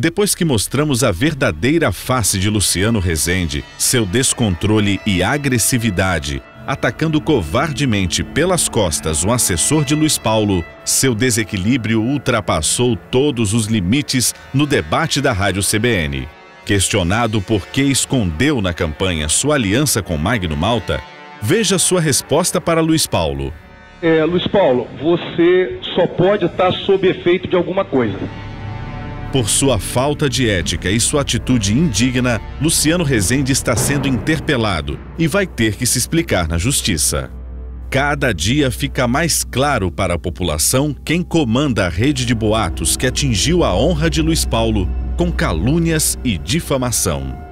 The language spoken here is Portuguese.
Depois que mostramos a verdadeira face de Luciano Rezende, seu descontrole e agressividade, atacando covardemente pelas costas um assessor de Luiz Paulo, seu desequilíbrio ultrapassou todos os limites no debate da Rádio CBN. Questionado por que escondeu na campanha sua aliança com Magno Malta, veja sua resposta para Luiz Paulo. É, Luiz Paulo, você só pode estar sob efeito de alguma coisa. Por sua falta de ética e sua atitude indigna, Luciano Rezende está sendo interpelado e vai ter que se explicar na justiça. Cada dia fica mais claro para a população quem comanda a rede de boatos que atingiu a honra de Luiz Paulo com calúnias e difamação.